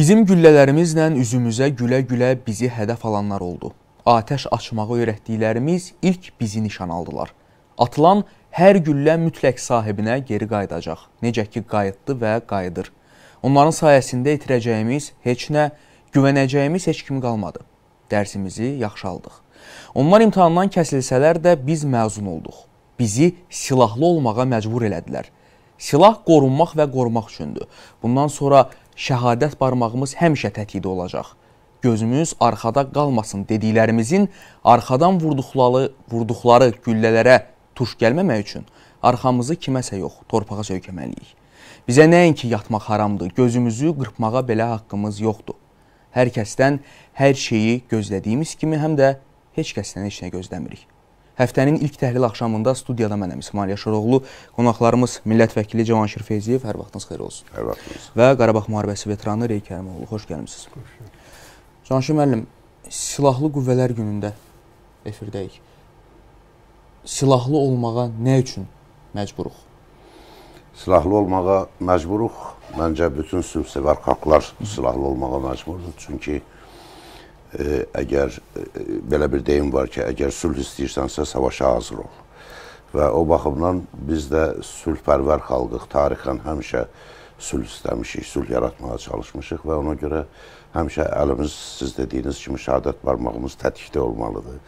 Bizim güllələrimizlə üzümüzə gülə-gülə bizi hədəf alanlar oldu. Atəş açmağı öyrətdiklərimiz ilk bizi nişan aldılar. Atılan hər güllə mütləq sahibinə geri qayıdacaq. Necə ki qayıtdı və qayıdır. Onların sayəsində itirəcəyimiz heç nə, güvənəcəyimiz heç kimi qalmadı. Dərsimizi yaxşı aldıq. Onlar imtahandan kəsilsələr də biz məzun olduq. Bizi silahlı olmağa məcbur elədilər. Silah qorunmaq və qorumaq üçündür. Bundan sonra şəhadət barmağımız həmişə tətikdə olacaq. Gözümüz arxada qalmasın dediklərimizin arxadan vurduqları, vurduqları güllələrə tuş gəlməmək üçün arxamızı kiməsə yox, torpağa söykəməliyik. Bizə nəinki yatmaq haramdır, gözümüzü qırpmağa belə haqqımız yoxdur. Hər kəsdən hər şeyi gözlədiyimiz kimi həm də heç kəsdən heç nə gözləmirik. Həftənin ilk təhlil axşamında studiyada mənəm İsmail Yaşaroğlu, qonaqlarımız millət vəkili Cavanşir Feyziyev, hər vaxtınız xeyir olsun. Hər vaxtınız. Və Qarabağ müharibəsi veteranı Rey Kərimoğlu, xoş gəlmisiniz. Cavanşir müəllim, silahlı qüvvələr günündə efirdəyik. Silahlı olmağa nə üçün məcburuq? Silahlı olmağa məcburuq. Məncə bütün sülhsevər xalqlar silahlı olmağa məcburdur. Çünki e, əgər belə bir deyim var ki, əgər sülh istəyirsənsə savaşa hazır ol. Və o baxımdan biz də sülhpərvər xalqıq. Tarixən həmişə sülh istəmişik, sülh yaratmağa çalışmışıq və ona görə həmişə əlimiz siz dediyiniz kimi şəhadət barmağımız tətikdə olmalıdır.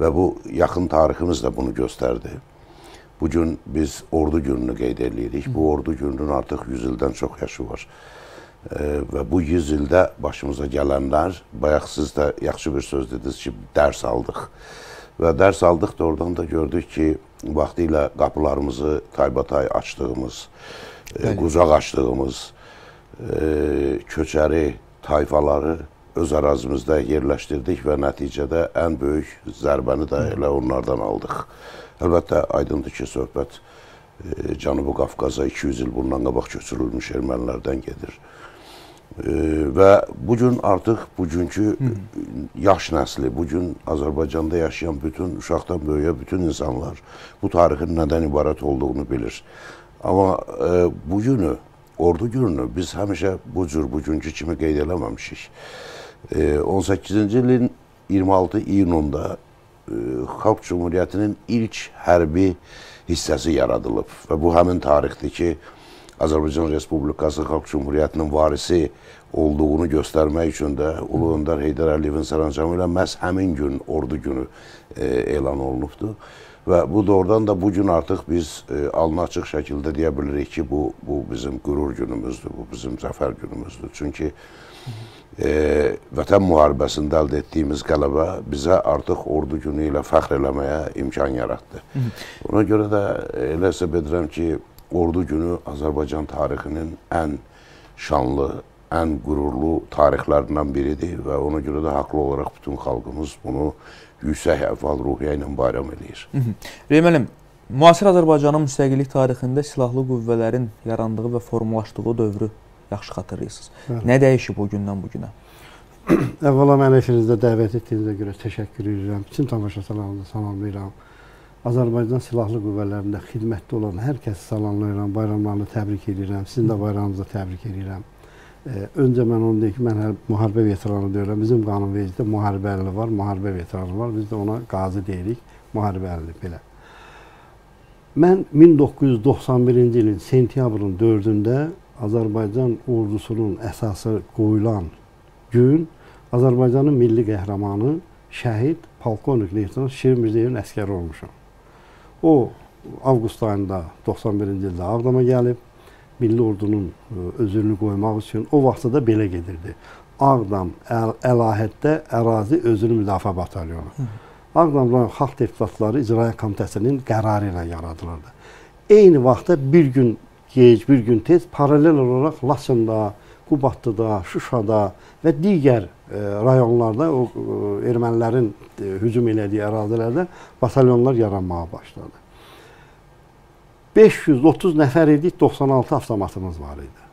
Və bu yaxın tariximiz də bunu göstərdi. Bu gün biz ordu gününü qeyd edirik. Bu ordu gününün artıq 100 ildən çox yaşı var və bu 100 ildə başımıza gələnlər, bayaq siz də yaxşı bir söz dediniz ki, dərs aldıq. Və dərs aldıq da oradan da gördük ki, vaxtı ilə qapılarımızı taybatay açdığımız, e, Bəli. qucaq açdığımız, e, köçəri tayfaları öz ərazimizdə yerləşdirdik və nəticədə ən böyük zərbəni də elə onlardan aldıq. Əlbəttə, aydındır ki, söhbət e, Cənubi Qafqaza 200 il bundan qabaq köçürülmüş ermənilərdən gedir və bu gün artıq bugünkü yaş nəsli, bu gün Azərbaycanda yaşayan bütün uşaqdan böyüyə bütün insanlar bu tarixin nədən ibarət olduğunu bilir. Amma e, bu günü, ordu gününü biz həmişə bu cür bugünkü kimi qeyd eləməmişik. E, 18-ci ilin 26 iyununda e, Xalq Cumhuriyyətinin ilk hərbi hissəsi yaradılıb və bu həmin tarixdir ki, Azərbaycan Respublikası Xalq Cumhuriyyətinin varisi olduğunu göstərmək üçün də Ulu Öndər Heydər Əliyevin sərəncamı ilə məhz həmin gün ordu günü e, elan olunubdur. Və bu doğrudan da bu gün artıq biz e, alnı açıq şəkildə deyə bilirik ki, bu bu bizim qürur günümüzdür, bu bizim zəfər günümüzdür. Çünki e, vətən müharibəsində əldə etdiyimiz qələbə bizə artıq ordu günü ilə fəxr eləməyə imkan yaratdı. Ona görə də elə hesab edirəm ki, Ordu günü Azərbaycan tarixinin ən şanlı, ən qürurlu tarixlərindən biridir və ona görə də haqlı olaraq bütün xalqımız bunu yüksək əhval ruhiyyə ilə bayram edir. Reyməlim, müasir Azərbaycanın müstəqillik tarixində silahlı qüvvələrin yarandığı və formalaşdığı dövrü yaxşı xatırlayırsınız. Bəli. Nə dəyişib o gündən bu günə? Əvvəla məni efirinizdə dəvət etdiyinizə görə təşəkkür edirəm. Bütün tamaşaçılarınızı salamlayıram. Azərbaycan Silahlı Qüvvələrində xidmətdə olan hər kəsi salamlayıram, bayramlarını təbrik edirəm. Sizin də bayramınızı təbrik edirəm. E, öncə mən onu deyim ki, mən hər müharibə veteranı deyirəm. Bizim qanunvericidə müharibə əlili var, müharibə veteranı var. Biz də ona qazi deyirik, müharibə əlili belə. Mən 1991-ci ilin sentyabrın 4-də Azərbaycan ordusunun əsası qoyulan gün Azərbaycanın milli qəhrəmanı şəhid polkovnik leytenant Şirin Mirzəyevin əskəri olmuşam. O avqust ayında 91-ci ildə Ağdama gəlib milli ordunun e, özünü qoymaq üçün o vaxtda da belə gedirdi. Ağdam əl əlahətdə ərazi özünü müdafiə batalyonu. Hı. Ağdam rayon xalq deputatları icraiyyə komitəsinin qərarı ilə yaradılırdı. Eyni vaxtda bir gün gec, bir gün tez paralel olaraq Laçında, Qubadlıda, Şuşada və digər rayonlarda o e, ermənilərin e, hücum elədiyi ərazilərdə batalyonlar yaranmağa başladı. 530 nəfər idik, 96 avtomatımız var idi.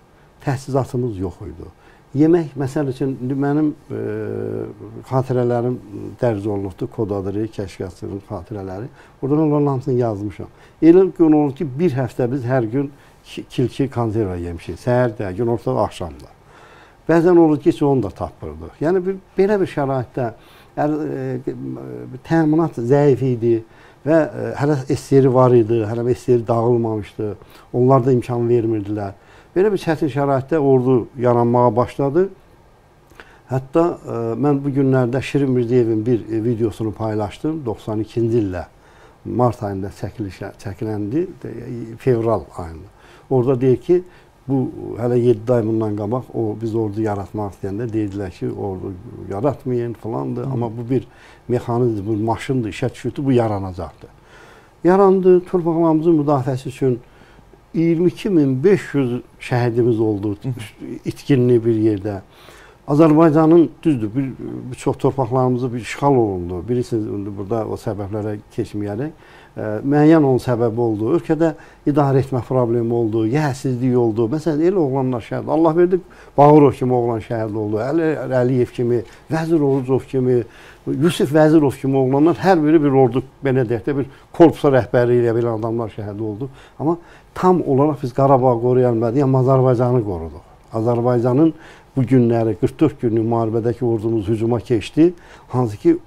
Təchizatımız yox idi. Yemək, məsəl üçün, mənim e, xatirələrim dərc olunubdur, kod adı, kəşfiyyatçının xatirələri. Oradan onların hamısını yazmışam. Elə gün olur ki, bir həftə biz hər gün kilki konserva yemişik. Səhər də, gün orta axşamda. Bəzən olur ki, onu da tapmırdıq. Yəni bir belə bir şəraitdə yəni, e, təminat zəif idi və e, hələ SSR var idi, hələ SSR dağılmamışdı. Onlar da imkan vermirdilər. Belə bir çətin şəraitdə ordu yaranmağa başladı. Hətta ə, e, mən bu günlərdə Şirin Mirzəyevin bir e, videosunu paylaşdım 92-ci ildə mart ayında çəkilişə çəkiləndi, fevral ayında. Orada deyir ki, bu hələ 7 ay bundan qabaq o biz ordu yaratmaq istəyəndə deydilər ki, ordu yaratmayın falandır, Hı. amma bu bir mexanizm, bu maşındır, işə düşürdü, bu yaranacaqdı. Yarandı, torpaqlarımızın müdafiəsi üçün 22500 şəhidimiz oldu itkinli bir yerdə. Azərbaycanın düzdür, bir, bir çox torpaqlarımızı bir işğal olundu. Bilirsiniz, burada o səbəblərə keçməyərək ə, müəyyən onun səbəbi oldu. Ölkədə idarə etmə problemi oldu, yəhəssizlik oldu. Məsələn, elə oğlanlar şəhid. Allah verdi, Bağırov kimi oğlan şəhid oldu. Əli Əliyev kimi, Vəzir Orucov kimi, Yusif Vəzirov kimi oğlanlar hər biri bir ordu belə deyək də bir korpusa rəhbəri ilə belə adamlar şəhid oldu. Amma tam olaraq biz Qarabağ qoruya bilmədik, amma Azərbaycanı qoruduq. Azərbaycanın bu günləri 44 günlük müharibədəki ordumuz hücuma keçdi, hansı ki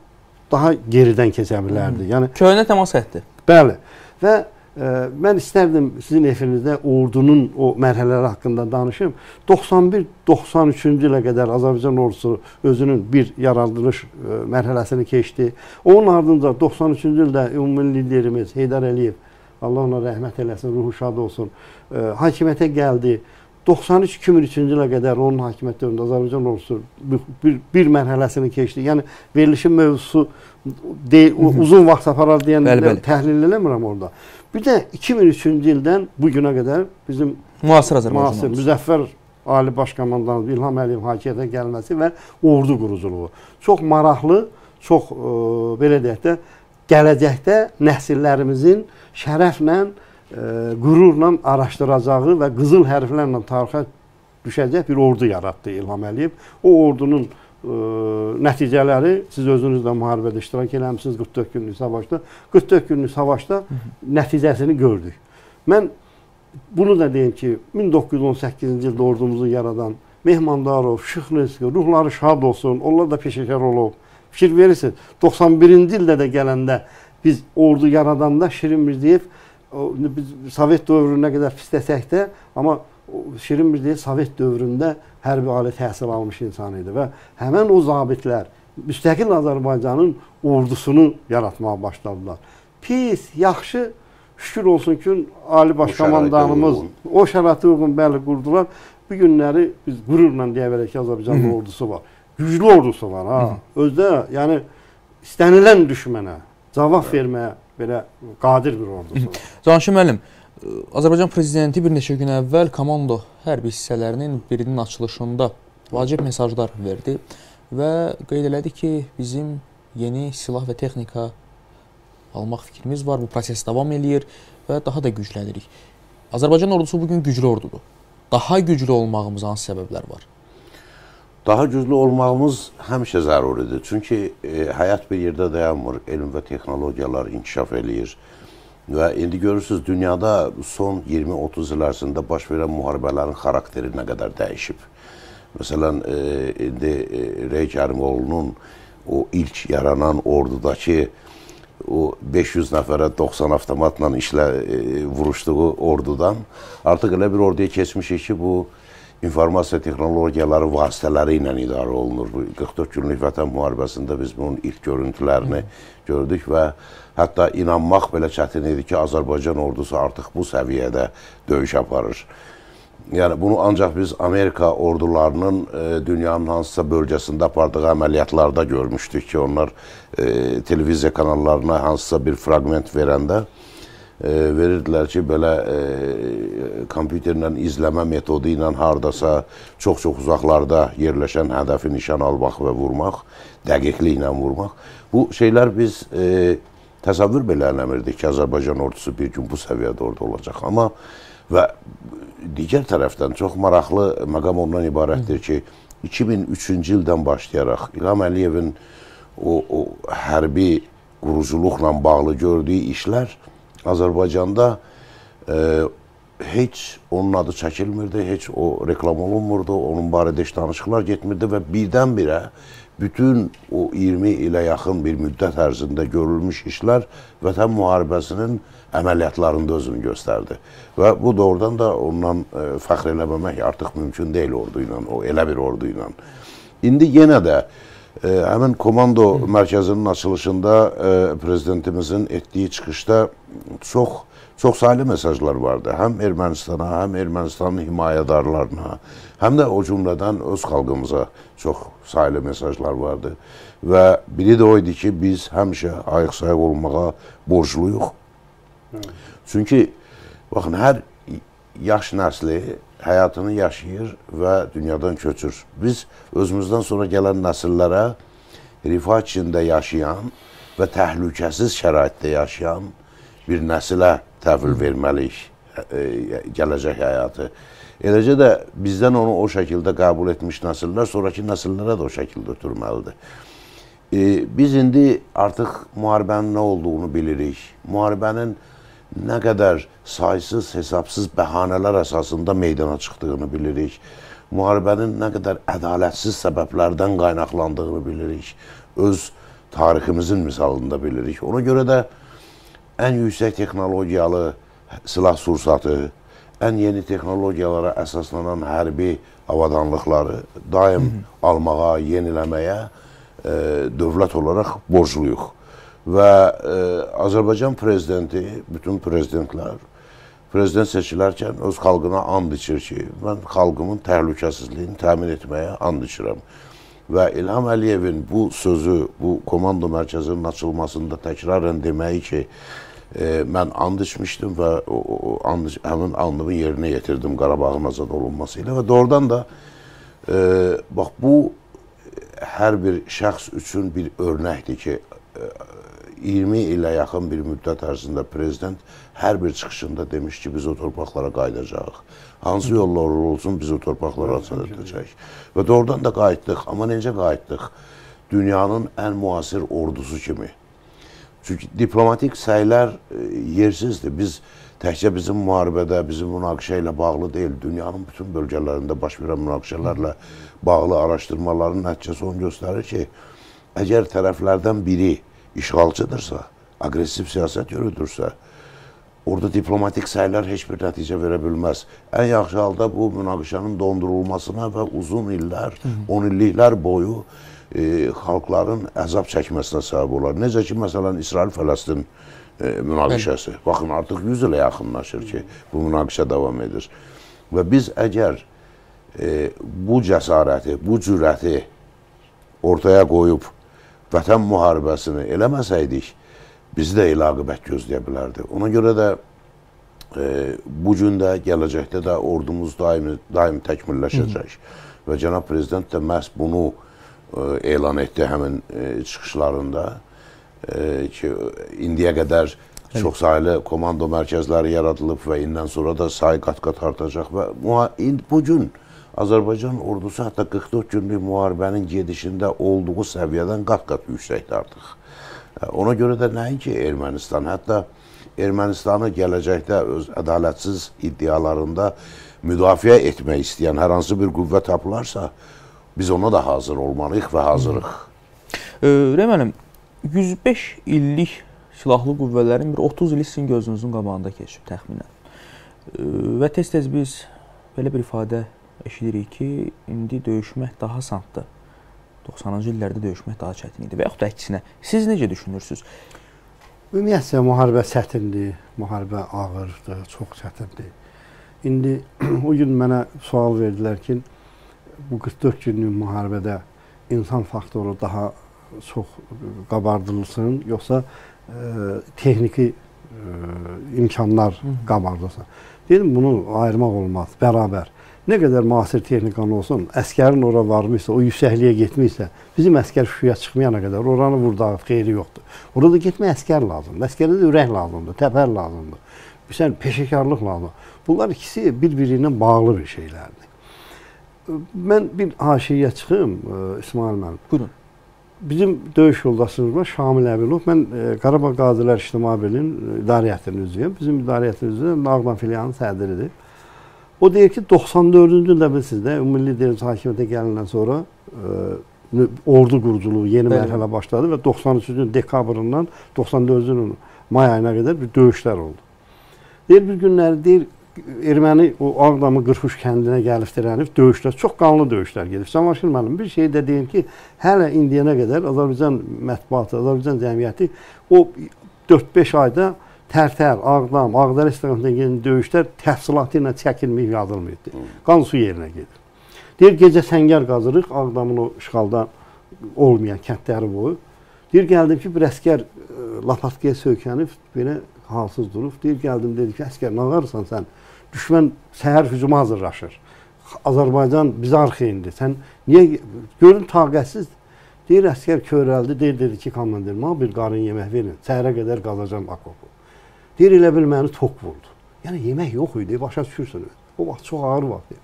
daha geridən keçə bilərdi. Yəni köhnə təmas xətti. Bəli. Və ə, e, mən istərdim sizin efirinizdə ordunun o mərhələləri haqqında danışım. 91-93-cü ilə qədər Azərbaycan ordusu özünün bir yaradılış ə, e, mərhələsini keçdi. Onun ardınca 93-cü ildə ümumi liderimiz Heydər Əliyev Allah ona rəhmət eləsin, ruhu şad olsun. Ə, e, hakimiyyətə gəldi. 93-2003-cü ilə qədər onun hakimiyyət dövründə Azərbaycan ordusu bir, bir, bir mərhələsini keçdi. Yəni verilişin mövzusu de, uzun vaxt aparar deyən bəli, bəli. təhlil eləmirəm orada. Bir də 2003-cü ildən bu günə qədər bizim müasir Azərbaycan müasir, müzəffər Ali Baş Komandanımız İlham Əliyev hakimiyyətə gəlməsi və ordu quruculuğu. Çox maraqlı, çox e, belə deyək də gələcəkdə nəsillərimizin şərəflə qürurla araşdıracağı və qızıl hərflərlə tarixə düşəcək bir ordu yaratdı İlham Əliyev. O ordunun ə, nəticələri siz özünüz də müharibədə iştirak eləmisiniz 44 günlük savaşda. 44 günlük savaşda Hı -hı. nəticəsini gördük. Mən bunu da deyim ki, 1918-ci ildə ordumuzu yaradan Mehmandarov, Şıxlinski, ruhları şad olsun, onlar da peşəkar olub. Fikir verirsiniz, 91-ci ildə də gələndə biz ordu yaradanda Şirin Mirzəyev o, biz Sovet dövrünə qədər pis desək də, amma Şirin Mirzəyev Sovet dövründə hərbi ali təhsil almış insan idi və həmən o zabitlər müstəqil Azərbaycanın ordusunu yaratmağa başladılar. Pis, yaxşı, şükür olsun ki, Ali Baş Komandanımız o şəraitə uyğun bəli qurdular. Bu günləri biz qürurla deyə bilərik ki, Azərbaycanın ordusu var. Güclü ordusu var ha. Özdə yəni istənilən düşmənə cavab verməyə belə qadir bir ordusu. Canşi müəllim, Azərbaycan prezidenti bir neçə gün əvvəl komando hərbi hissələrinin birinin açılışında vacib mesajlar verdi və qeyd elədi ki, bizim yeni silah və texnika almaq fikrimiz var. Bu proses davam eləyir və daha da güclənirik. Azərbaycan ordusu bu gün güclü ordudur. Daha güclü olmağımızın səbəblər var? Daha güclü olmağımız həmişə zəruridir. Çünki e, həyat bir yerdə dayanmır. Elm və texnologiyalar inkişaf eləyir. Və indi görürsüz, dünyada son 20-30 il ərzində baş verən müharibələrin xarakteri nə qədər dəyişib. Məsələn, e, indi e, Rey Kərimoğlu'nun o ilk yaranan ordudakı o 500 nəfərə 90 avtomatla işlə e, vuruşduğu ordudan artıq elə bir orduya keçmişik ki, bu informasiya texnologiyaları vasitələri ilə idarə olunur. Bu 44 günlük vətən müharibəsində biz bunun ilk görüntülərini gördük və hətta inanmaq belə çətin idi ki, Azərbaycan ordusu artıq bu səviyyədə döyüş aparır. Yəni bunu ancaq biz Amerika ordularının e, dünyanın hansısa bölgəsində apardığı əməliyyatlarda görmüşdük ki, onlar e, televiziya kanallarına hansısa bir fraqment verəndə e, verirdilər ki, belə e, kompüterlə izləmə metodu ilə hardasa çox-çox uzaqlarda yerləşən hədəfi nişan almaq və vurmaq, dəqiqliklə vurmaq. Bu şeylər biz e, təsəvvür belə eləmirdik ki, Azərbaycan ordusu bir gün bu səviyyədə orada olacaq. Amma və digər tərəfdən çox maraqlı məqam ondan ibarətdir ki, 2003-cü ildən başlayaraq İlham Əliyevin o, o hərbi quruculuqla bağlı gördüyü işlər Azərbaycanda e, heç onun adı çəkilmirdi, heç o reklam olunmurdu, onun barədə heç danışıqlar getmirdi və birdən-birə bütün o 20 ilə yaxın bir müddət ərzində görülmüş işlər Vətən müharibəsinin əməliyyatlarında özünü göstərdi. Və bu doğrudan da ondan e, fəxr eləməmək artıq mümkün deyil ordu ilə, o elə bir ordu ilə. İndi yenə də e, həmin komando mərkəzinin açılışında e, prezidentimizin etdiyi çıxışda çox çox saylı mesajlar vardı. Həm Ermənistana, həm Ermənistanın himayədarlarına, həm də o cümlədən öz xalqımıza çox saylı mesajlar vardı. Və biri də o idi ki, biz həmişə ayıq-sayıq olmağa borcluyuq. Çünki baxın, hər yaş nəsli həyatını yaşayır və dünyadan köçür. Biz özümüzdən sonra gələn nəsillərə rifah içində yaşayan və təhlükəsiz şəraitdə yaşayan bir nəsilə təhvil verməliyik e, gələcək həyatı. Eləcə də bizdən onu o şəkildə qəbul etmiş nəsillər sonrakı nəsillərə də o şəkildə ötürməlidir. E, biz indi artıq müharibənin nə olduğunu bilirik. Müharibənin nə qədər saysız, hesabsız bəhanələr əsasında meydana çıxdığını bilirik. Müharibənin nə qədər ədalətsiz səbəblərdən qaynaqlandığını bilirik. Öz tariximizin misalında bilirik. Ona görə də ən yüksək texnologiyalı silah sursatı, ən yeni texnologiyalara əsaslanan hərbi avadanlıqları daim almağa, yeniləməyə e, dövlət olaraq borcluyuq. Və e, Azərbaycan prezidenti, bütün prezidentlər prezident seçilərkən öz xalqına and içir ki, mən xalqımın təhlükəsizliyini təmin etməyə and içirəm. Və İlham Əliyevin bu sözü, bu komando mərkəzinin açılmasında təkrarən deməyi ki, e, mən and içmişdim və o, o and, həmin andımı yerinə yetirdim Qarabağın azad olunması ilə və doğrudan da e, bax bu hər bir şəxs üçün bir örnəkdir ki, e, 20 ilə yaxın bir müddət ərzində prezident hər bir çıxışında demiş ki, biz o torpaqlara qayıdacağıq. Hansı yollar olsun biz o torpaqlara azad edəcəyik. Və doğrudan da qayıtdıq. Amma necə qayıtdıq? Dünyanın ən müasir ordusu kimi. Çünki diplomatik səylər e, yersizdir. Biz təkcə bizim müharibədə, bizim münaqişə ilə bağlı deyil, dünyanın bütün bölgələrində baş verən münaqişələrlə bağlı araşdırmaların nəticəsi onu göstərir ki, əgər tərəflərdən biri işğalçıdırsa, aqressiv siyasət yürüdürsə, orada diplomatik səylər heç bir nəticə verə bilməz. Ən yaxşı halda bu münaqişənin dondurulmasına və uzun illər, 10 illiklər boyu e, xalqların əzab çəkməsinə səbəb olar. Necə ki, məsələn, İsrail-Fələstin e, münaqişəsi. Baxın, artıq 100 ilə yaxınlaşır ki, bu münaqişə davam edir. Və biz əgər e, bu cəsarəti, bu cürəti ortaya qoyub vətən müharibəsini eləməsəydik, bizi də elə aqibət gözləyə bilərdi. Ona görə də e, bu gün də, gələcəkdə də ordumuz daimi, daim təkmilləşəcək. Hı. Və cənab prezident də məhz bunu e, elan etdi həmin e, çıxışlarında e, ki, indiyə qədər Həli. çox saylı komando mərkəzləri yaradılıb və indən sonra da sayı qat-qat artacaq və bu gün Azərbaycan ordusu hətta 44 günlük müharibənin gedişində olduğu səviyyədən qat-qat yüksəkdir artıq. Ona görə də nəinki Ermənistan, hətta Ermənistanı gələcəkdə öz ədalətsiz iddialarında müdafiə etmək istəyən hər hansı bir qüvvə tapılarsa, biz ona da hazır olmalıyıq və hazırıq. Rəmənim, 105 illik silahlı qüvvələrin bir 30 ili sizin gözünüzün qabağında keçib təxminən. Və tez-tez biz belə bir ifadə eşidirik ki, indi döyüşmək daha asandır. 90-cı illərdə döyüşmək daha çətin idi və yaxud da əksinə. Siz necə düşünürsüz? Ümumiyyətlə müharibə çətindir, müharibə ağırdır, çox çətindir. İndi o gün mənə sual verdilər ki, bu 44 günlük müharibədə insan faktoru daha çox qabardılsın, yoxsa e, texniki e, imkanlar qabardılsın. Dedim, bunu ayırmaq olmaz, bərabər. Nə qədər müasir texnikan olsun, əskərin ora varmışsa, o yüksəkliyə getmişsə, bizim əskər Şuşaya çıxmayana qədər oranı vurdaq, xeyri yoxdur. Orada getmək əskər lazımdır. Əskərdə də ürək lazımdır, təpər lazımdır. Sən peşəkarlıq lazımdır. Bunlar ikisi bir-biri ilə bağlı bir şeylərdir. Mən bir haşiyə çıxım, İsmail müəllim. Buyurun. bizim döyüş yoldaşımız var Şamil Əbilov. Mən e, Qarabağ Qazilər İctimai Birliyinin idarəyyətinin üzvüyəm. Bizim idarəyyətin üzvü Nağdan filialının sədridir. O deyir ki 94-cü ildə bilirsiniz də Ümumilli Deniz hakimiyyətə gəlindən sonra e, ordu quruculuğu yeni Bəli. mərhələ başladı və 93-cü dekabrından 94-cü ilin may ayına qədər bir döyüşlər oldu. Deyir bir günləri deyir erməni o Ağdamı 43 kəndinə gəlib dirənib döyüşlər, çox qanlı döyüşlər gedib. Savaşır müəllim bir şey də deyim ki, hələ indiyənə qədər Azərbaycan mətbuatı, Azərbaycan cəmiyyəti o 4-5 ayda Tərtər, Ağdam, Ağdam istiqamətində gedən döyüşlər təfsilatı ilə çəkilməyib yazılmayıb. Qan su yerinə gedir. Deyir gecə səngər qazırıq Ağdamın o işğalda olmayan kəndləri boyu. Deyir gəldim ki, bir əskər e, Lapatkaya söykənib belə halsız durub. Deyir gəldim dedi ki, əskər nə qarsan sən? Düşmən səhər hücuma hazırlaşır. Azərbaycan bizə arxa indi. Sən niyə görün taqətsiz Deyir əskər körəldi, deyir dedi ki, komandir, mənə bir qarın yemək verin. Səhərə qədər qalacam akopu. Deyir elə bil məni tok vurdu. Yəni yemək yox idi, başa düşürsünüz. O vaxt çox ağır vaxt idi.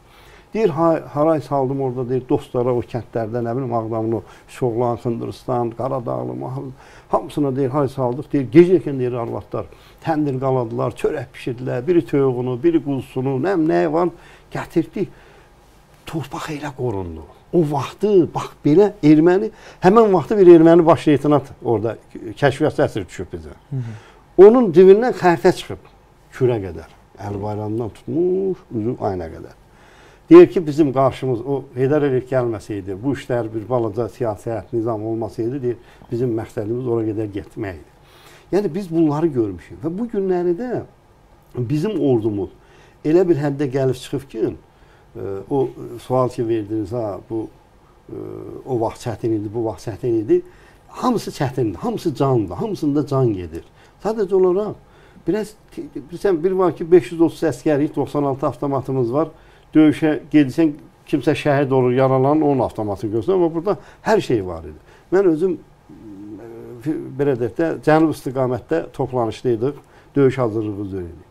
Deyir ha- haray saldım orada deyir dostlara o kəndlərdə nə bilim Ağdamın o Şoğlan, Xındırstan, Qaradağlı, Mahal hamısına deyir hay saldıq. Deyir gecə ikən deyir arvadlar təndir qaladılar, çörək bişirdilər, biri toyuğunu, biri quzusunu, nə nə var gətirdik. Torpaq elə qorundu. O vaxtı bax belə erməni həmin vaxtı bir erməni baş leytenant orada kəşfiyyat əsir düşüb bizə. Onun dibindən xəritə çıxıb kürə qədər. Əl bayramından tutmuş, ucu ayna qədər. Deyir ki, bizim qarşımız o Heydər Əliyev gəlməsəydi, bu işlər bir balaca siyasət, nizam olmasaydı, deyir, bizim məqsədimiz ora qədər getmək idi. Yəni biz bunları görmüşük və bu günləri də bizim ordumuz elə bir həddə gəlib çıxıb ki, e, o sual ki verdiniz ha, bu e, o vaxt çətin idi, bu vaxt çətin idi. Hamısı çətindir, hamısı candır, hamısında can gedir. Sadəcə olaraq biraz bilirsən bir var ki 530 əskərik, 96 avtomatımız var. Döyüşə gedirsən kimsə şəhid olur, yaralanır, onun avtomatını göstərir. Amma burada hər şey var idi. Mən özüm e, belə deyək də cənub istiqamətdə toplanışdaydıq. Döyüş hazırlığı üzrə idi.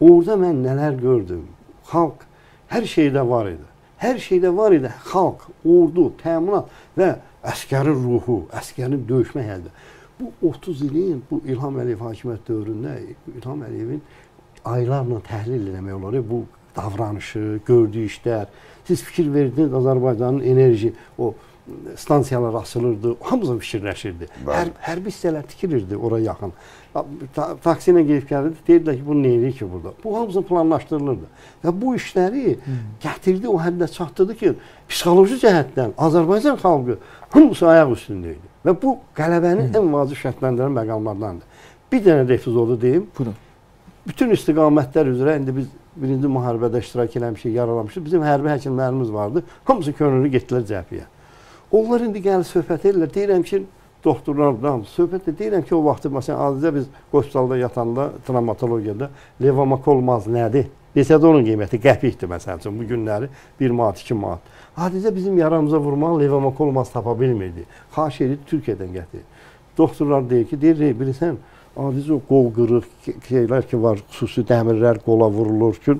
Orada mən nələr gördüm. Xalq hər şeydə var idi. Hər şeydə var idi. Xalq, ordu, təminat və əskərin ruhu, əskərin döyüşmə həyəti. Bu 30 ilin, bu İlham Əliyev hakimiyyət dövründə İlham Əliyevin aylarla təhlil eləmək olar. Bu davranışı, gördüyü işlər. Siz fikir verdiniz Azərbaycanın enerji, o stansiyalar açılırdı, hamısı fikirləşirdi. Hər hərbi hissələr tikirirdi ora yaxın. Ta taksi ilə gedib gəlirdi, deyirdilər ki, bu nə edir ki burada? Bu hamısı planlaşdırılırdı. Və bu işləri gətirdi o həddə çatdırdı ki, psixoloji cəhətdən Azərbaycan xalqı hamısı ayaq üstündə idi. Və bu qələbənin ən vacib şərtləndirən məqamlardandır. Bir dənə də epizodu deyim. Buyurun. Bütün istiqamətlər üzrə indi biz birinci müharibədə iştirak eləmişik, yaralamışıq. Bizim hərbi həkimlərimiz vardı. Hamısı könüllü getdilər cəbhəyə. Onlar indi gəlib söhbət edirlər. Deyirəm ki, doktorlardan söhbət edir. Deyirəm ki, o vaxtı məsələn adicə biz hospitalda yatanda travmatologiyada levomak olmaz nədir? Desədə onun qiyməti qəpikdir məsəl üçün bu günləri 1 manat, 2 manat. Adicə bizim yaramıza vurmaq levomak olmaz tapa bilmirdi. Xahiş edib Türkiyədən gətir. Doktorlar deyir ki, deyir, bilirsən, Adicə o qol qırıq şeylər ki var, xüsusi dəmirlər qola vurulur ki,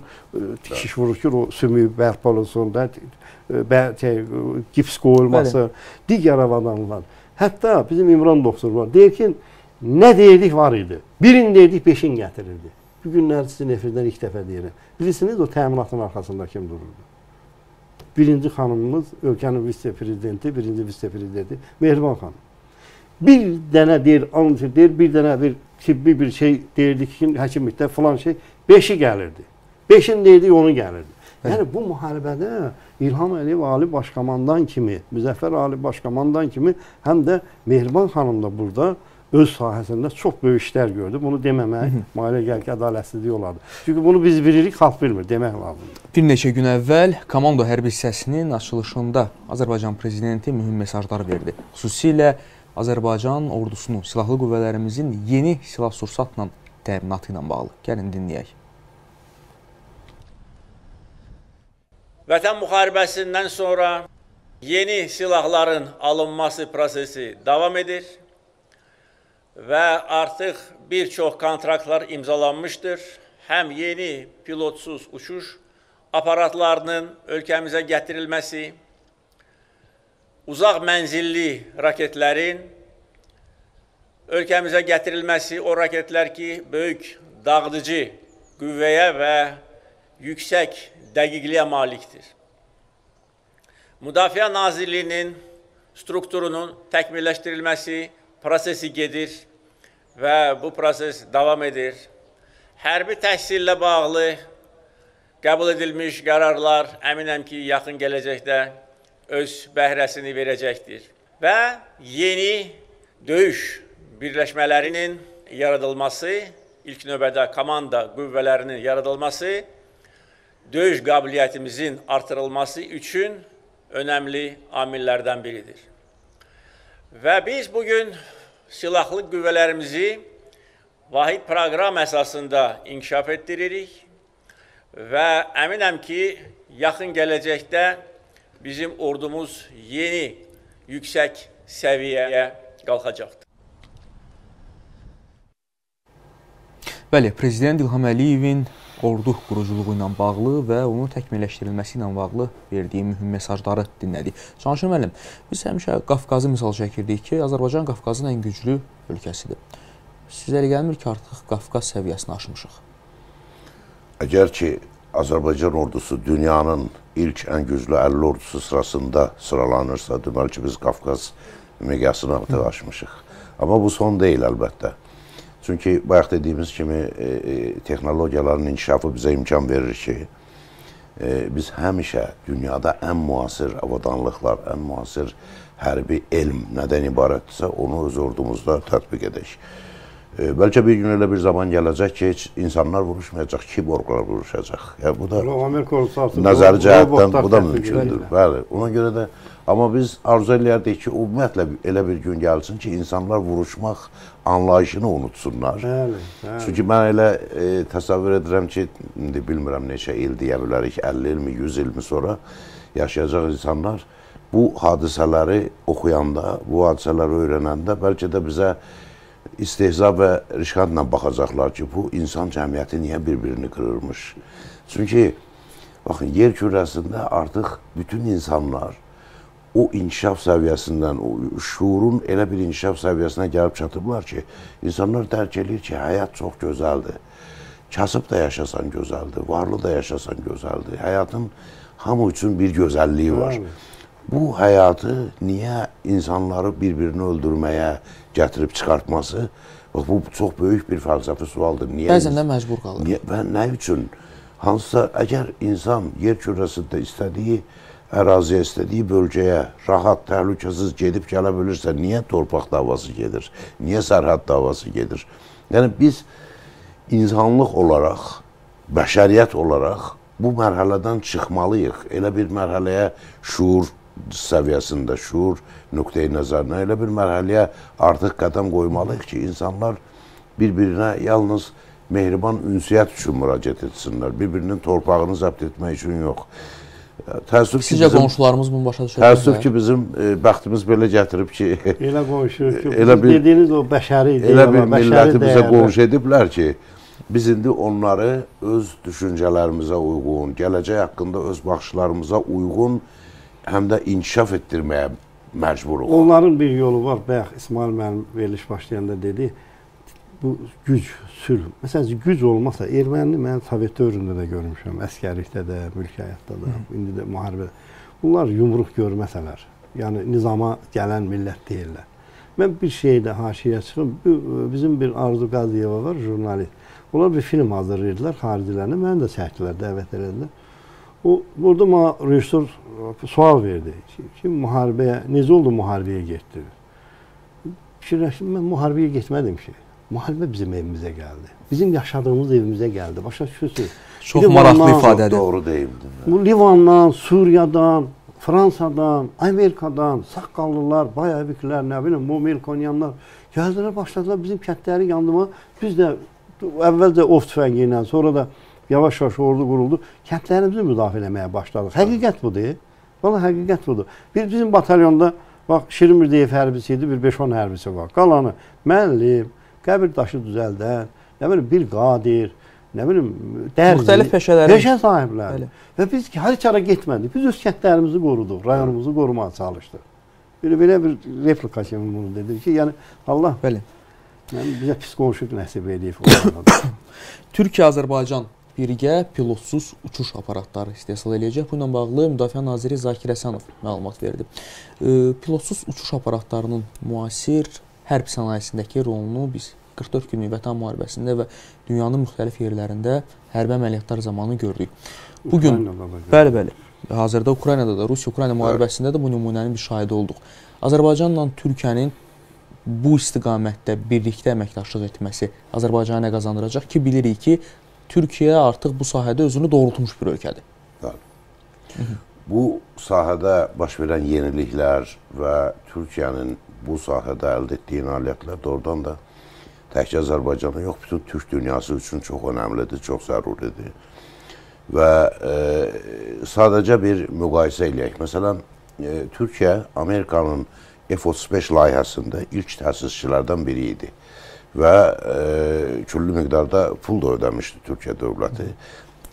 tikiş vurur ki, o sümük bərpa olunsun da, şey, gips qoyulması, digər avadanlar. Hətta bizim İmran doktor var. Deyir ki, nə deyirdik var idi. Birini deyirdik, beşin gətirirdi. Bu günlər sizin efirdən ilk dəfə deyirəm. Bilirsiniz o təminatın arxasında kim dururdu? Birinci xanımımız ölkənin vitse-prezidenti, birinci vitse-prezidenti Mehriban xanım. Bir dənə deyir, anlatır, deyir, bir dənə bir tibbi bir şey deyirdi ki, həkimlikdə filan şey, beşi gəlirdi. Beşin deyirdi, onu gəlirdi. Yəni bu müharibədə İlham Əliyev Ali Başkomandan kimi, Müzəffər Ali Başkomandan kimi həm də Mehriban xanım da burada öz sahəsində çox böyük işlər gördü. Bunu deməmək mailə gəl ki, ədalətsizlik olardı. Çünki bunu biz bilirik, xalq bilmir, demək lazımdır. Bir neçə gün əvvəl komando hərbi hissəsinin açılışında Azərbaycan prezidenti mühüm mesajlar verdi. Xüsusilə Azərbaycan ordusunu, silahlı qüvvələrimizin yeni silah-sursatla təminatı ilə bağlı. Gəlin dinləyək. Vətən müharibəsindən sonra yeni silahların alınması prosesi davam edir və artıq bir çox kontraktlar imzalanmışdır. Həm yeni pilotsuz uçuş aparatlarının ölkəmizə gətirilməsi, uzaq mənzilli raketlərin ölkəmizə gətirilməsi, o raketlər ki, böyük dağıdıcı qüvvəyə və yüksək dəqiqliyə malikdir. Müdafiə Nazirliyinin strukturunun təkmilləşdirilməsi prosesi gedir və bu proses davam edir. Hərbi təhsillə bağlı qəbul edilmiş qərarlar əminəm ki, yaxın gələcəkdə öz bəhrəsini verəcəkdir. Və yeni döyüş birləşmələrinin yaradılması, ilk növbədə komanda qüvvələrinin yaradılması, döyüş qabiliyyətimizin artırılması üçün önəmli amillərdən biridir. Və biz bugün silahlı qüvvələrimizi vahid proqram əsasında inkişaf etdiririk və əminəm ki, yaxın gələcəkdə bizim ordumuz yeni yüksək səviyyəyə qalxacaqdır. Bəli, prezident İlham Əliyevin ordu quruculuğu ilə bağlı və onun təkmilləşdirilməsi ilə bağlı verdiyi mühüm mesajları dinlədik. Canşir müəllim, biz həmişə Qafqazı misal çəkirdik ki, Azərbaycan Qafqazın ən güclü ölkəsidir. Sizə elə gəlmir ki, artıq Qafqaz səviyyəsini aşmışıq? Əgər ki, Azərbaycan ordusu dünyanın ilk ən güclü 50 ordusu sırasında sıralanırsa, deməli ki, biz Qafqaz miqyasını artıq aşmışıq. Amma bu son deyil əlbəttə. Çünki bayaq dediyimiz kimi e, e, texnologiyaların inkişafı bizə imkan verir ki, e, biz həmişə dünyada ən müasir avadanlıqlar, ən müasir hərbi elm nədən ibarətdirsə, onu öz ordumuzda tətbiq edək. E, bəlkə bir gün elə bir zaman gələcək ki, heç insanlar vuruşmayacaq, kiborqlar vuruşacaq. Yəni bu da nəzəri cəhətdən bu da mümkündür. Bəli, ona görə də Amma biz arzu eləyərdik ki, ümumiyyətlə elə bir gün gəlsin ki, insanlar vuruşmaq anlayışını unutsunlar. Bəli, bəli. Çünki mən elə e, təsəvvür edirəm ki, indi bilmirəm neçə il deyə bilərik, 50 ilmi, 100 ilmi sonra yaşayacaq insanlar bu hadisələri oxuyanda, bu hadisələri öyrənəndə bəlkə də bizə istehza və rişqantla baxacaqlar ki, bu insan cəmiyyəti niyə bir-birini qırırmış. Çünki baxın, yer kürəsində artıq bütün insanlar o inkişaf səviyyəsindən, o şuurun elə bir inkişaf səviyyəsinə gəlib çatıblar ki, insanlar dərk edir ki, həyat çox gözəldir. Kasıb da yaşasan gözəldir, varlı da yaşasan gözəldir. Həyatın hamı üçün bir gözəlliyi var. Bu həyatı niyə insanları bir-birini öldürməyə gətirib çıxartması, bax bu çox böyük bir fəlsəfi sualdır. Niyə? Bəzən də məcbur qalır. Niyə, və nə üçün? Hansısa əgər insan yer kürəsində istədiyi əraziyə, istədiyi bölgəyə rahat, təhlükəsiz gedib gələ bilirsə, niyə torpaq davası gedir? Niyə sərhəd davası gedir? Yəni biz insanlıq olaraq, bəşəriyyət olaraq bu mərhələdən çıxmalıyıq. Elə bir mərhələyə şuur səviyyəsində, şuur nöqteyi nəzərinə elə bir mərhələyə artıq qədəm qoymalıyıq ki, insanlar bir-birinə yalnız mehriban ünsiyyət üçün müraciət etsinlər. Bir-birinin torpağını zəbt etmək üçün yox. Təəssüf ki, Sizcə bizim, qonşularımız bunu başa düşür? Təəssüf ki, bizim e, bəxtimiz belə gətirib ki, elə qonşu ki, elə bir, dediyiniz o bəşəri elə bir milləti bizə qonşu ediblər ki, biz indi onları öz düşüncələrimizə uyğun, gələcək haqqında öz baxışlarımıza uyğun həm də inkişaf etdirməyə məcburuq. Onların bir yolu var. Bayaq İsmail müəllim veriliş başlayanda dedi, bu güc, sülh. Məsələn, güc olmasa, erməni mən Sovet dövründə də görmüşəm, əskərlikdə də, mülki həyatda da, indi də müharibədə. Bunlar yumruq görməsələr, yəni nizama gələn millət deyirlər. Mən bir şeydə haşiyə çıxım, bizim bir Arzu Qaziyeva var, jurnalist. Onlar bir film hazırlayırdılar xaricilərlə, məni də çəkdilər, dəvət elədilər. O burada mənə rejissor sual verdi ki, ki müharibəyə necə oldu müharibəyə getdi? Fikirləşdim, mən müharibəyə getmədim ki. Müharibə bizim evimizə gəldi. Bizim yaşadığımız evimizə gəldi. Başa düşürsünüz? Çox Livandan, maraqlı ifadədir. Doğru deyildi. Bu Livandan, Suriyadan, Fransadan, Amerikadan, saqqallılar, bayaviklər, nə bilim, bu Melkonyanlar gəldilər, başladılar bizim kəndləri yandıma. Biz də əvvəlcə ov tüfəngi ilə, sonra da yavaş-yavaş ordu quruldu. Kəndlərimizi müdafiə etməyə başladıq. Həqiqət budur. Valla həqiqət budur. Bir bizim batalyonda bax Şirin Mirdiyev hərbisi idi, bir 5-10 hərbisi var. Qalanı müəllim, qəbir daşı düzəldən, nə bilim bir qadir, nə bilim dərzi, müxtəlif peşələrin peşə sahibləri. Və biz hər çara getmədik. Biz öz kəndlərimizi qoruduq, rayonumuzu qorumağa çalışdıq. Belə belə bir replika kimi bunu dedi ki, yəni Allah Bəli. yəni bizə psixoloji nəsib edib. Türkiyə-Azərbaycan birgə pilotsuz uçuş aparatları istehsal eləyəcək. Bu ilə bağlı Müdafiə naziri Zakir Həsənov məlumat verdi. E, Pilotsuz uçuş aparatlarının müasir hərb sənayesindəki rolunu biz 44 günlük Vətən müharibəsində və dünyanın müxtəlif yerlərində hərbi əməliyyatlar zamanı gördük. Bu gün. Bəli, bəli. Hazırda Ukraynada da, Rusiya-Ukrayna müharibəsində də bu nümunənin bir şahidi olduq. Azərbaycanla Türkiyənin bu istiqamətdə birlikdə əməkdaşlıq etməsi Azərbaycana qazandıracaq ki, bilirik ki, Türkiyə artıq bu sahədə özünü doğrultmuş bir ölkədir. Bu sahədə baş verən yeniliklər və Türkiyənin bu sahədə əldə etdiyi nailiyyətlər doğrudan da təkcə Azərbaycana yox, bütün türk dünyası üçün çox önəmlidir, çox zəruridir. Və e, sadəcə bir müqayisə eləyək. Məsələn, e, Türkiyə Amerikanın F-35 layihəsində ilk təsisçilərdən biri idi və e, küllü miqdarda pul da ödəmişdi Türkiyə dövləti.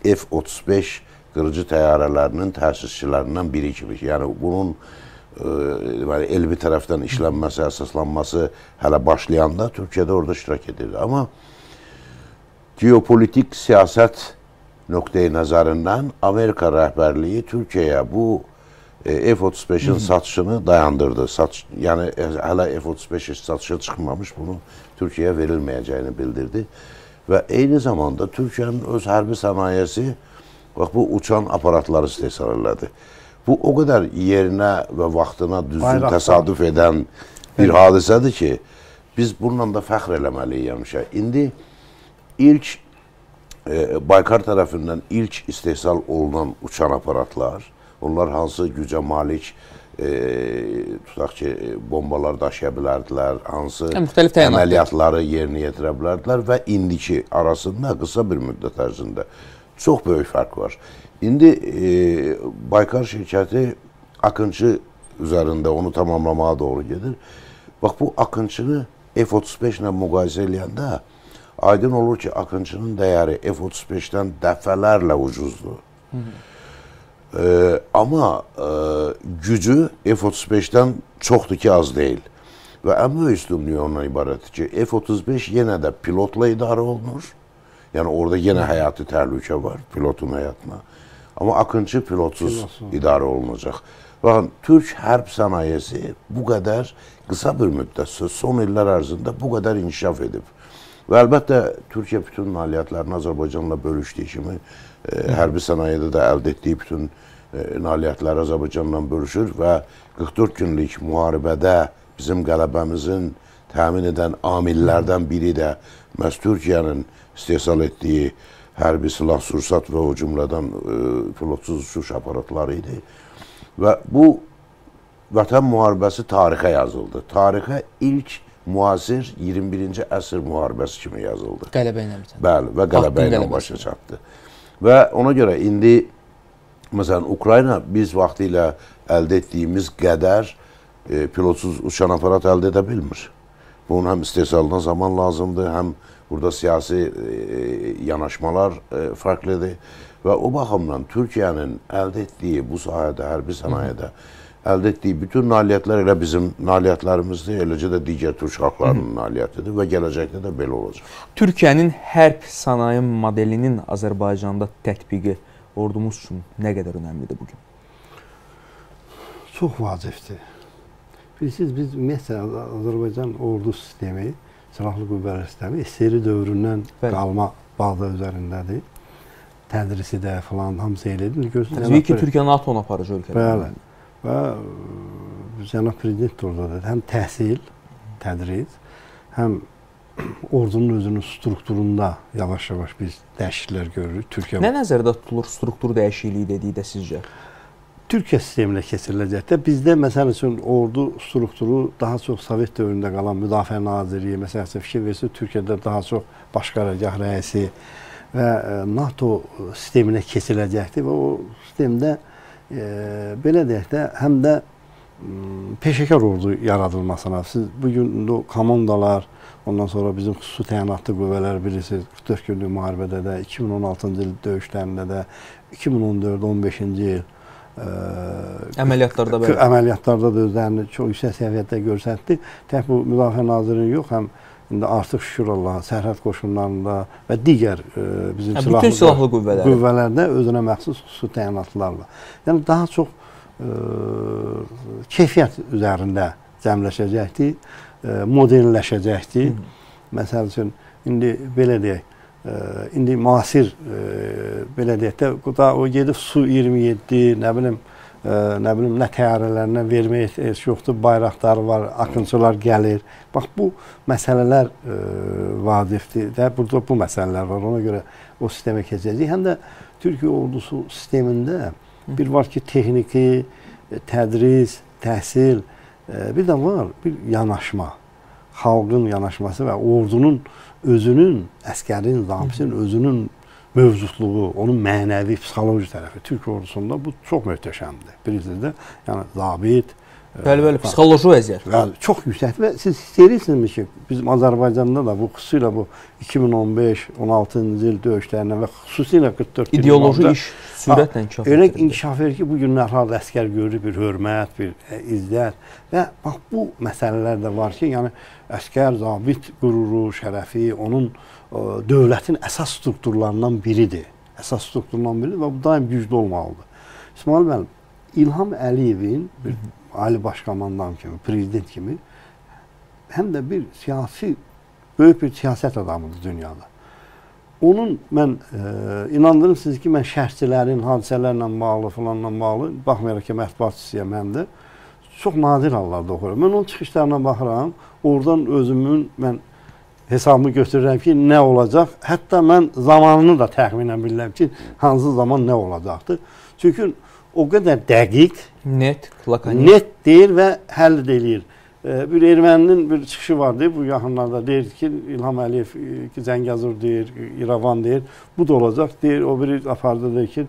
F-35 qırıcı təyyarələrinin təsisçilərindən biri kimi. Yəni bunun e, deməli elmi tərəfdən işlənməsi, əsaslanması hələ başlayanda Türkiyədə orada iştirak edirdi. Amma geopolitik siyasət nöqteyi nəzərindən Amerika rəhbərliyi Türkiyəyə bu e, F-35-in satışını dayandırdı. Sat, yəni hələ F-35 satışa çıxmamış bunu Türkiyəyə verilməyəcəyini bildirdi. Və eyni zamanda Türkiyənin öz hərbi sənayesi bax bu uçan aparatları istehsal elədi. Bu o qədər yerinə və vaxtına düzgün Bayraqlar. təsadüf edən bir hadisədir ki, biz bununla da fəxr eləməliyik həmişə. İndi ilk e, Baykar tərəfindən ilk istehsal olunan uçan aparatlar, onlar hansı gücə malik e, tutaq ki, e, bombalar daşıya bilərdilər, hansı təyinatlar. əməliyyatları yerinə yetirə bilərdilər və indiki arasında qısa bir müddət ərzində çox böyük fərq var. İndi e, Baykar şirkəti Akıncı üzərində onu tamamlamağa doğru gedir. Bax bu Akıncını F-35 ilə müqayisə eləyəndə aydın olur ki, Akıncının dəyəri F-35-dən dəfələrlə ucuzdur. Ee, amma e, gücü F-35-dən çoxdur ki, az deyil. Və ən böyük üstünlüyü ondan ibarətdir ki, F-35 yenə də pilotla idarə olunur. Yəni orada yenə həyati təhlükə var pilotun həyatına. Amma Akıncı pilotsuz Pilotsuz. idarə olunacaq. Baxın, Türk hərb sənayesi bu qədər qısa bir müddət, son illər ərzində bu qədər inkişaf edib. Və əlbəttə Türkiyə bütün nailiyyətlərini Azərbaycanla bölüşdüyü kimi e, hərbi sənayedə də əldə etdiyi bütün e, nailiyyətləri Azərbaycanla bölüşür və 44 günlük müharibədə bizim qələbəmizin təmin edən amillərdən biri də məhz Türkiyənin istehsal etdiyi hərbi silah, sursat və o cümlədən e, pilotsuz uçuş aparatları idi. Və bu Vətən müharibəsi tarixə yazıldı. Tarixə ilk müasir 21-ci əsr müharibəsi kimi yazıldı. Qələbə ilə bitən. Bəli, və qələbə ilə başa çatdı. Və ona görə indi məsələn Ukrayna biz vaxtı ilə əldə etdiyimiz qədər e, pilotsuz uçan aparat əldə edə bilmir. Bunun həm istehsalına zaman lazımdır, həm burada siyasi e, yanaşmalar e, fərqlidir və o baxımdan Türkiyənin əldə etdiyi bu sahədə, hərbi sənayedə əldə etdiyi bütün nailiyyətlər elə bizim nailiyyətlərimizdir, eləcə də digər türk xalqlarının nailiyyətidir və gələcəkdə də belə olacaq. Türkiyənin hərb sənaye modelinin Azərbaycanda tətbiqi ordumuz üçün nə qədər önəmlidir bu gün? Çox vacibdir. Bilirsiniz, biz ümumiyyətlə Az- Azərbaycan ordu sistemi, silahlı qüvvələr sistemi SSR dövründən Bəli. qalma bazı üzərindədir. Tədrisi də falan hamısı elədir. Təbii ki, Türkiyə NATO-nun aparıcı ölkədir. Bəli. Və ə, cənab prezident də orada dedi, həm təhsil, tədris, həm ordunun özünün strukturunda yavaş-yavaş biz dəyişikliklər görürük. Türkiyə Nə nəzərdə tutulur struktur dəyişikliyi dedikdə sizcə? Türkiyə sisteminə keçiriləcəkdə bizdə məsəl üçün ordu strukturu daha çox Sovet dövründə qalan Müdafiə Nazirliyi, məsəl üçün fikir versə Türkiyədə daha çox baş qərargah rəisi və ə, NATO sisteminə keçiriləcəkdir və o sistemdə e, belə deyək də həm də peşəkar ordu yaradılmasına. Siz bu gün o komandalar Ondan sonra bizim xüsusi təyinatlı qüvvələr bilirsiniz 44 günlük müharibədə də 2016-cı il döyüşlərində də 2014-15-ci il ə, Əməliyyatlarda belə. əməliyyatlarda da özlərini çox yüksək səviyyədə göstərdi. Tək bu müdafiə nazirinin yox, həm indi artıq şükür Allaha sərhəd qoşunlarında və digər ə, bizim Hə, bütün silahlı qüvvələr. qüvvələrdə özünə məxsus xüsusi təyinatlar var. Yəni daha çox ə, keyfiyyət üzərində cəmləşəcəkdir, ə, modernləşəcəkdir. Məsəl üçün indi belə deyək, indi müasir ə, belə deyək də bu da o gedib su 27, nə bilim ə, nə bilim nə təyyarələrinə verməyə ehtiyac yoxdur. Bayraqları var, akıncılar gəlir. Bax bu məsələlər ə, vacibdir də. Burada bu məsələlər var. Ona görə o sistemə keçəcək. Həm də Türkiyə ordusu sistemində bir var ki, texniki, e, tədris, təhsil, bir də var bir yanaşma. Xalqın yanaşması və ordunun özünün, əskərin, zabitin özünün mövcudluğu, onun mənəvi, psixoloji tərəfi Türk ordusunda bu çox möhtəşəmdir. Birincisi yəni zabit Bəli, bəli, psixoloji vəziyyət. Yəni çox yüksəkdir və siz hiss edirsinizmi ki, bizim Azərbaycanda da bu xüsusilə bu 2015-16-cı il döyüşlərindən və xüsusilə 44 İdeoloji iş sürətlə inkişaf Elə etdirildi. inkişaf edir ki, bu günlər harda əskər görür bir hörmət, bir ə, izzət və bax bu məsələlər də var ki, yəni əskər zabit qüruru, şərəfi onun ə, dövlətin əsas strukturlarından biridir. Əsas strukturlarından biridir və bu daim güclü olmalıdır. İsmail müəllim, İlham Əliyevin bir ali baş komandan kimi, prezident kimi həm də bir siyasi böyük bir siyasət adamıdır dünyada. Onun mən e, inandırım sizi ki, mən şərhçilərin hadisələrlə bağlı falanla bağlı baxmayaraq ki, mətbuatçısıyam mən də çox nadir hallarda oxuram. Mən onun çıxışlarına baxıram, oradan özümün mən hesabımı götürürəm ki, nə olacaq? Hətta mən zamanını da təxminən bilirəm ki, hansı zaman nə olacaqdır. Çünki o qədər dəqiq, Net, lakanik. net deyir və həll eləyir. E, Bir erməninin bir çıxışı vardı bu yaxınlarda deyir ki, İlham Əliyev e, ki, Zəngəzur deyir, İrəvan deyir, bu da olacaq deyir. O biri apardı deyir ki,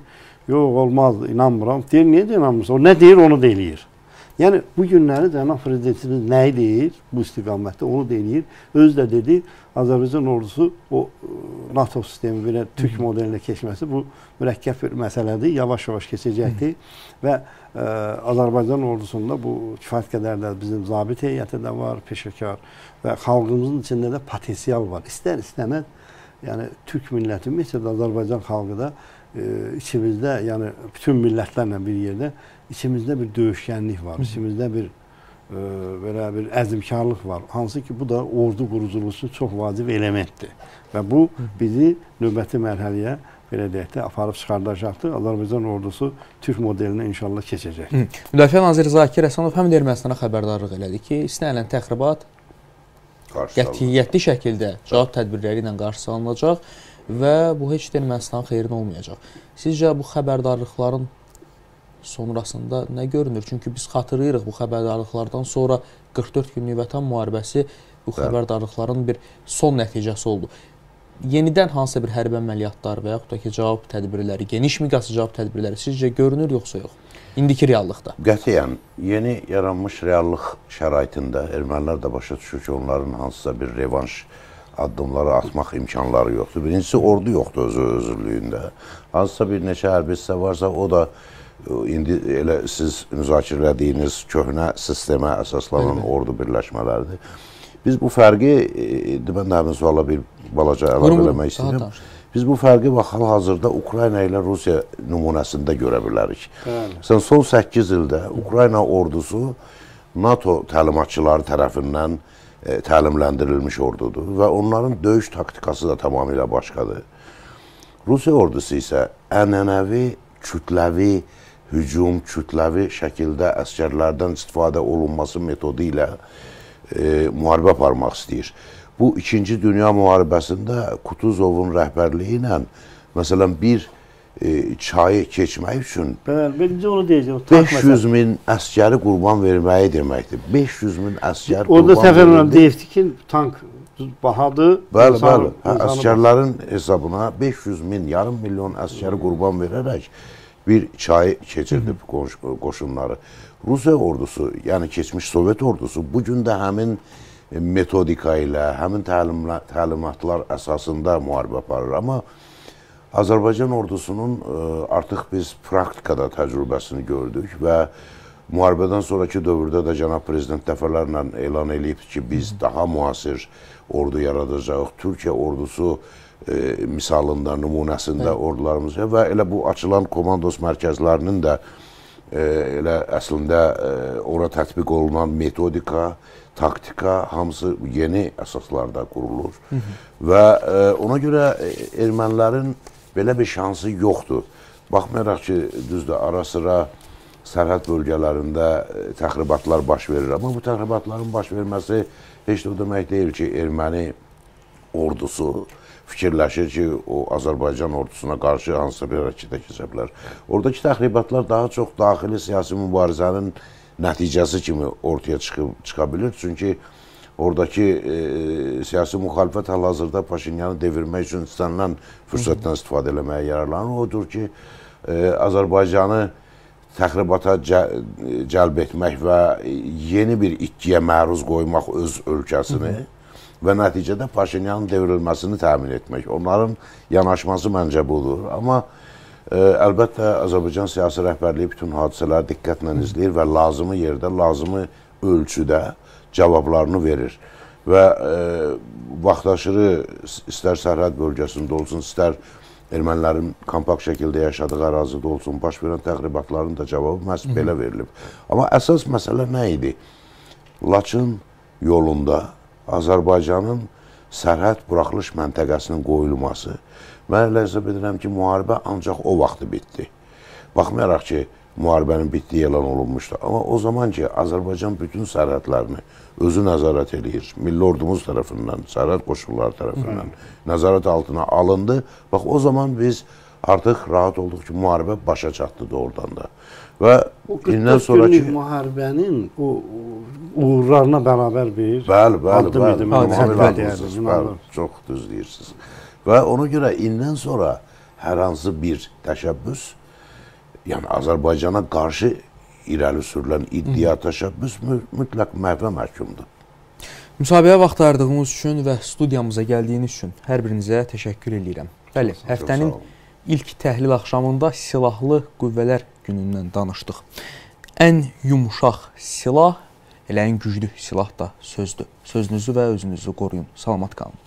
yox olmaz, inanmıram. Deyir, niyə də inanmırsan? O nə deyir, onu da eləyir. Yəni bu günləri cənab prezidentimiz nəyi deyir bu istiqamətdə onu da eləyir. Özü də dedi Azərbaycan ordusu o e, NATO sistemi belə Türk modelinə keçməsi bu mürəkkəb bir məsələdir. Yavaş-yavaş keçəcəkdir və ə, Azərbaycan ordusunda bu kifayət qədər də bizim zabit heyəti də var, peşəkar və xalqımızın içində də potensial var. İstər-istəməz yəni Türk milləti, də Azərbaycan xalqı da e, içimizdə, yəni bütün millətlərlə bir yerdə içimizdə bir döyüşkənlik var, içimizdə bir e, belə bir əzmkarlıq var. Hansı ki, bu da ordu quruculuğu üçün çox vacib elementdir. Və bu bizi növbəti mərhələyə belə deyək də aparıb çıxardacaqdır. Azərbaycan ordusu Türk modelinə inşallah keçəcək. Hı. Müdafiə naziri Zakir Həsənov həm də Ermənistana xəbərdarlıq elədi ki, istənilən təxribat qətiyyətli şəkildə cavab tədbirləri ilə qarşısı alınacaq və bu heç də Ermənistanın xeyrinə olmayacaq. Sizcə bu xəbərdarlıqların sonrasında nə görünür? Çünki biz xatırlayırıq bu xəbərdarlıqlardan sonra 44 günlük vətən müharibəsi bu xəbərdarlıqların bir son nəticəsi oldu. Yenidən hansısa bir hərbi əməliyyatlar və yaxud da ki, cavab tədbirləri, geniş miqyaslı cavab tədbirləri sizcə görünür yoxsa yox? İndiki reallıqda. Qətiyyən yeni yaranmış reallıq şəraitində ermənilər də başa düşür ki, onların hansısa bir revanş addımları atmaq imkanları yoxdur. Birincisi ordu yoxdur özü özürlüyündə. Hansısa bir neçə hərbi hissə varsa, o da indi elə siz müzakirə etdiyiniz köhnə sistemə əsaslanan ordu birləşmələridir. Biz bu fərqi, e, mən də həmin suala bir balaca əlavə eləmək istəyirəm. Biz bu fərqi bax hal-hazırda Ukrayna ilə Rusiya nümunəsində görə bilərik. Bəli. Sən son 8 ildə Ukrayna ordusu NATO təlimatçıları tərəfindən e, təlimləndirilmiş ordudur və onların döyüş taktikası da tamamilə başqadır. Rusiya ordusu isə ənənəvi, kütləvi hücum, kütləvi şəkildə əskərlərdən istifadə olunması metodu ilə e, müharibə aparmaq istəyir. Bu 2-ci Dünya müharibəsində Kutuzovun rəhbərliyi ilə məsələn bir e, çayı keçmək üçün Bəli, birinci onu deyəcəm. o tank 500 min əskəri qurban verməyi deməkdir. 500 min əskər qurban müəllim verildi. deyirdi ki, tank bahadır. Bəli, insan- bəli. Hə, əskərlərin hesabına 500 min, yarım milyon əskəri qurban verərək bir çayı keçirdi qoş, qoşunları. Rusiya ordusu, yəni keçmiş Sovet ordusu bu gün də həmin metodika ilə, həmin təlimlə, təlimatlar əsasında müharibə aparır. Amma Azərbaycan ordusunun ə, artıq biz praktikada təcrübəsini gördük və müharibədən sonrakı dövrdə də cənab prezident dəfələrlə elan eləyib ki, biz daha müasir ordu yaradacağıq. Türkiyə ordusu e, misalında, nümunəsində ordularımız və elə bu açılan komandos mərkəzlərinin də e, elə əslində e, ora tətbiq olunan metodika, taktika hamısı yeni əsaslarda qurulur. Hı -hı. Və e, ona görə e, ermənilərin belə bir şansı yoxdur. Baxmayaraq ki, düzdür, ara-sıra sərhəd bölgələrində e, təxribatlar baş verir, amma bu təxribatların baş verməsi heç də o demək deyil ki, erməni ordusu fikirləşir ki, o Azərbaycan ordusuna qarşı hansısa bir hərəkətə keçə bilər. Oradakı təxribatlar daha çox daxili siyasi mübarizənin nəticəsi kimi ortaya çıxıb çıxa bilir. Çünki oradakı e, siyasi müxalifət hal-hazırda Paşinyanı devirmək üçün istənilən fürsətdən istifadə eləməyə yararlanır. Odur ki, e, Azərbaycanı təxribata cəl cəlb etmək və yeni bir itkiyə məruz qoymaq öz ölkəsini Hı -hı. Və nəticədə Paşinyanın devrilməsini təmin etmək. Onların yanaşması məncə budur. Amma Ə, əlbəttə Azərbaycan siyasi rəhbərliyi bütün hadisələri diqqətlə izləyir və lazımı yerdə, lazımı ölçüdə cavablarını verir. Və ə, vaxtaşırı istər sərhəd bölgəsində olsun, istər ermənilərin kompakt şəkildə yaşadığı ərazidə olsun, baş verən təxribatların da cavabı məhz belə verilib. Amma əsas məsələ nə idi? Laçın yolunda Azərbaycanın sərhəd buraxılış məntəqəsinin qoyulması Mən elə hesab edirəm ki, müharibə ancaq o vaxtı bitdi. Baxmayaraq ki, müharibənin bitdiyi elan olunmuşdu. Amma o zaman ki, Azərbaycan bütün sərhədlərini özü nəzarət eləyir. Milli ordumuz tərəfindən, sərhəd qoşulları tərəfindən Hı. nəzarət altına alındı. Bax, o zaman biz artıq rahat olduq ki, müharibə başa çatdı doğrudan da. Və indən sonraki müharibənin o uğurlarına bərabər bir bəli, bəli, bəli, bəli, bəli, çox düz deyirsiniz. Və ona görə indən sonra hər hansı bir təşəbbüs, yəni Azərbaycana qarşı irəli sürülən iddia təşəbbüs mütləq məhvə məhkumdur. Müsahibəyə vaxt ayırdığınız üçün və studiyamıza gəldiyiniz üçün hər birinizə təşəkkür edirəm. Bəli, həftənin ilk təhlil axşamında silahlı qüvvələr günündən danışdıq. Ən yumşaq silah, elə ən güclü silah da sözdür. Sözünüzü və özünüzü qoruyun. Salamat qalın.